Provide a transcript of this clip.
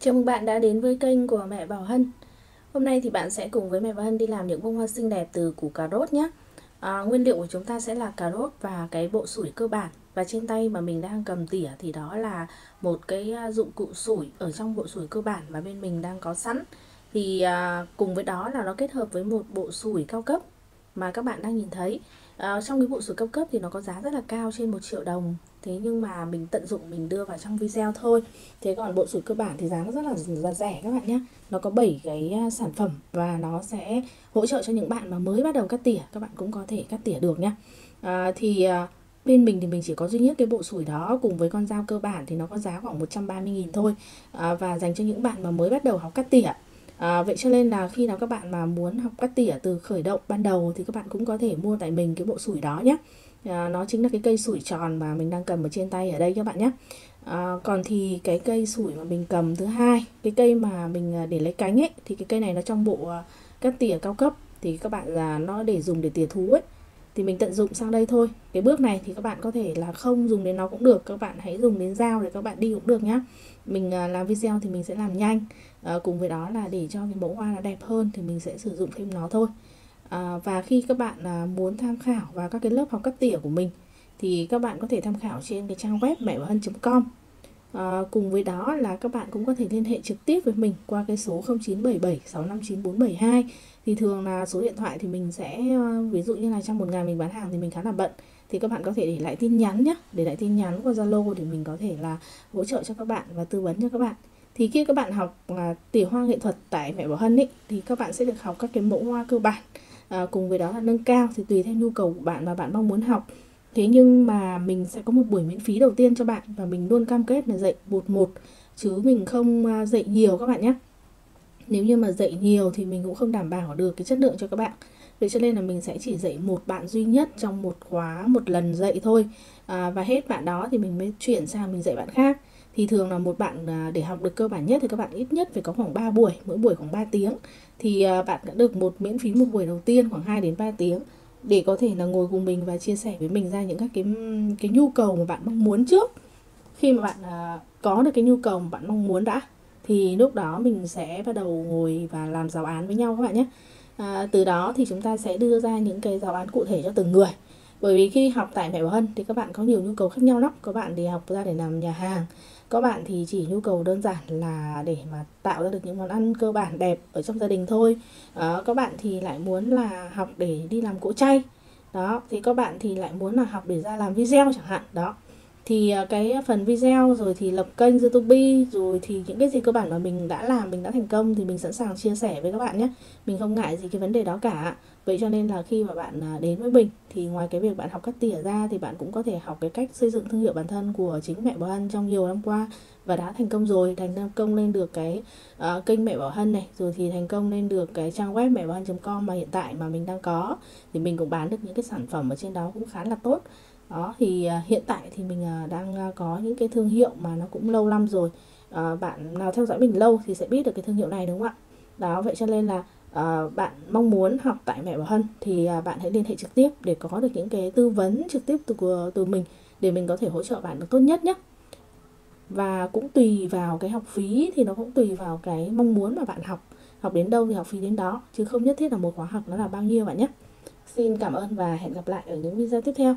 Chào mừng bạn đã đến với kênh của mẹ Bảo Hân. Hôm nay thì bạn sẽ cùng với mẹ Bảo Hân đi làm những bông hoa xinh đẹp từ củ cà rốt nhé. À, Nguyên liệu của chúng ta sẽ là cà rốt và cái bộ sủi cơ bản. Và trên tay mà mình đang cầm tỉa thì đó là một cái à, dụng cụ sủi ở trong bộ sủi cơ bản mà bên mình đang có sẵn. Thì à, cùng với đó là nó kết hợp với một bộ sủi cao cấp mà các bạn đang nhìn thấy. À, Trong cái bộ sủi cao cấp thì nó có giá rất là cao trên 1 triệu đồng. Thế nhưng mà mình tận dụng mình đưa vào trong video thôi. Thế còn bộ sủi cơ bản thì giá nó rất là, là rẻ các bạn nhé nó có 7 cái à, sản phẩm và nó sẽ hỗ trợ cho những bạn mà mới bắt đầu cắt tỉa. Các bạn cũng có thể cắt tỉa được nhé à, ờ, thì à, bên mình thì mình chỉ có duy nhất cái bộ sủi đó cùng với con dao cơ bản thì nó có giá khoảng 130.000 thôi. À, và dành cho những bạn mà mới bắt đầu học cắt tỉa. À, vậy cho nên là khi nào các bạn mà muốn học cắt tỉa từ khởi động ban đầu thì các bạn cũng có thể mua tại mình cái bộ sủi đó nhé. À, nó chính là cái cây sủi tròn mà mình đang cầm ở trên tay ở đây các bạn nhé. À, còn thì cái cây sủi mà mình cầm thứ hai cái cây mà mình à, để lấy cánh ấy thì cái cây này nó trong bộ à, cắt tỉa cao cấp thì các bạn là nó để dùng để tỉa thú ấy thì mình tận dụng sang đây thôi. Cái bước này thì các bạn có thể là không dùng đến nó cũng được. Các bạn hãy dùng đến dao để các bạn đi cũng được nhá. Mình à, làm video thì mình sẽ làm nhanh. À, cùng với đó là để cho cái mẫu hoa nó đẹp hơn thì mình sẽ sử dụng thêm nó thôi. À, và khi các bạn à, muốn tham khảo vào các cái lớp học cắt tỉa của mình thì các bạn có thể tham khảo trên cái trang web mẹ hân.com à, cùng với đó là các bạn cũng có thể liên hệ trực tiếp với mình qua cái số 0977 659 472 thì thường là số điện thoại thì mình sẽ ờ, ví dụ như là trong một ngày mình bán hàng thì mình khá là bận. Thì các bạn có thể để lại tin nhắn nhé để lại tin nhắn qua Zalo để mình có thể là hỗ trợ cho các bạn và tư vấn cho các bạn. Thì khi các bạn học ờ, à, tỉa hoa nghệ thuật tại mẹ Bảo Hân ấy thì các bạn sẽ được học các cái mẫu hoa cơ bản. À, cùng với đó là nâng cao thì tùy theo nhu cầu của bạn và bạn mong muốn học thế nhưng mà mình sẽ có một buổi miễn phí đầu tiên cho bạn và mình luôn cam kết là dạy một một chứ mình không à, dạy nhiều các bạn nhé. Nếu như mà dạy nhiều thì mình cũng không đảm bảo được cái chất lượng cho các bạn. Vậy cho nên là mình sẽ chỉ dạy một bạn duy nhất trong một khóa một lần dạy thôi. À, và hết bạn đó thì mình mới chuyển sang mình dạy bạn khác. Thì thường là một bạn à, để học được cơ bản nhất thì các bạn ít nhất phải có khoảng 3 buổi mỗi buổi khoảng 3 tiếng. Thì à, bạn đã được một miễn phí một buổi đầu tiên khoảng 2 đến 3 tiếng để có thể là ngồi cùng mình và chia sẻ với mình ra những các cái cái nhu cầu mà bạn mong muốn trước. Khi mà bạn uh, có được cái nhu cầu mà bạn mong muốn đã thì lúc đó mình sẽ bắt đầu ngồi và làm giáo án với nhau các bạn nhé. À, từ đó thì chúng ta sẽ đưa ra những cái giáo án cụ thể cho từng người. Bởi vì khi học tại mẹ bảo hân thì các bạn có nhiều nhu cầu khác nhau lắm. Có bạn thì học ra để làm nhà hàng có bạn thì chỉ nhu cầu đơn giản là để mà tạo ra được những món ăn cơ bản đẹp ở trong gia đình thôi. Đó, có bạn thì lại muốn là học để đi làm cỗ chay. Đó thì có bạn thì lại muốn là học để ra làm video chẳng hạn. Đó thì à, cái phần video rồi thì lập kênh youtube rồi thì những cái gì cơ bản mà mình đã làm mình đã thành công thì mình sẵn sàng chia sẻ với các bạn nhé. Mình không ngại gì cái vấn đề đó cả vậy cho nên là khi mà bạn à, đến với mình thì ngoài cái việc bạn học cắt tỉa ra thì bạn cũng có thể học cái cách xây dựng thương hiệu bản thân của chính mẹ bảo hân trong nhiều năm qua và đã thành công rồi. Thành công lên được cái uh, kênh mẹ bảo hân này rồi thì thành công lên được cái trang web mẹ bảo hân com mà hiện tại mà mình đang có. Thì mình cũng bán được những cái sản phẩm ở trên đó cũng khá là tốt. Đó thì uh, hiện tại thì mình uh, đang uh, có những cái thương hiệu mà nó cũng lâu năm rồi. Uh, bạn nào theo dõi mình lâu thì sẽ biết được cái thương hiệu này đúng không ạ? Đó vậy cho nên là uh, bạn mong muốn học tại mẹ bảo hân thì uh, bạn hãy liên hệ trực tiếp để có được những cái tư vấn trực tiếp từ từ mình để mình có thể hỗ trợ bạn được tốt nhất nhé và cũng tùy vào cái học phí thì nó cũng tùy vào cái mong muốn mà bạn học. Học đến đâu thì học phí đến đó chứ không nhất thiết là một khóa học nó là bao nhiêu bạn nhé xin cảm ơn và hẹn gặp lại ở những video tiếp theo.